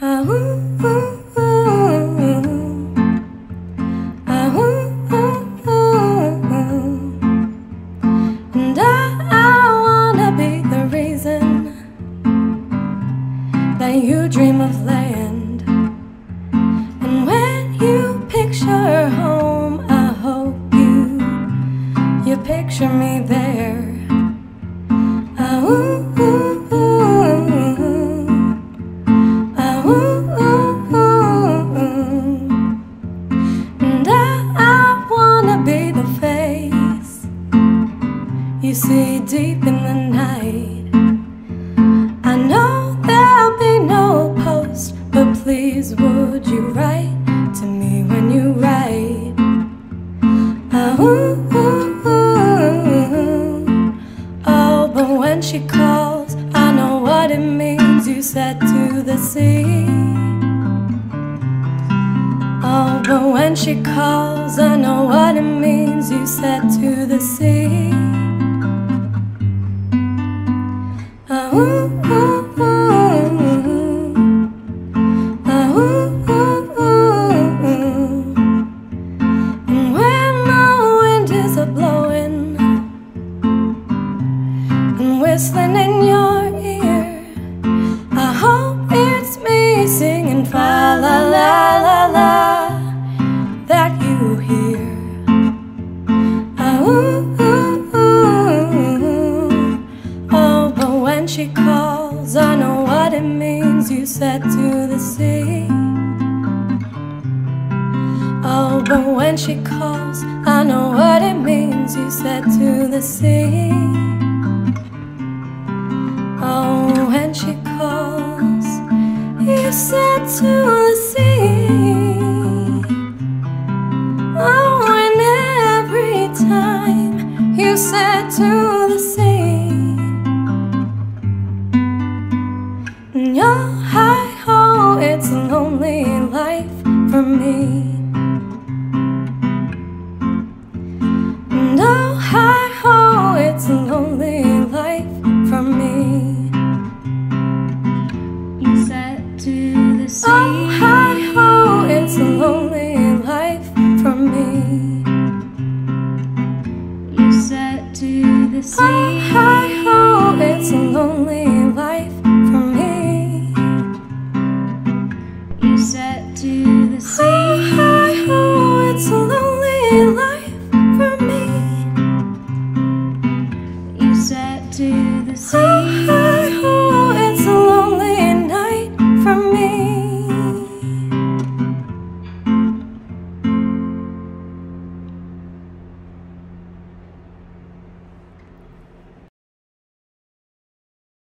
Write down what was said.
Ah, ooh, ooh, ooh. Ah, ooh, ooh, ooh. And I, I wanna be the reason that you dream of land. And when you picture home, I hope you you picture me there. Deep in the night. I know there'll be no post, but please would you write to me when you write? Ah, ooh, ooh, ooh. Oh, but when she calls, I know what it means. You said to the sea. Oh, but when she calls, I know what it means. You said to the sea. when she calls, I know what it means. You said to the sea. Oh, but when she calls, I know what it means. You said to the sea. Oh, when she calls, you said to the sea. Oh, and every time you said to for me. No, hi ho, it's a lonely life for me. You said to the sea. Oh, hi, ho! it's a lonely life for me. You said to the sea. Oh, hi, ho! it's a lonely life. to the sea.